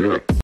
Yeah.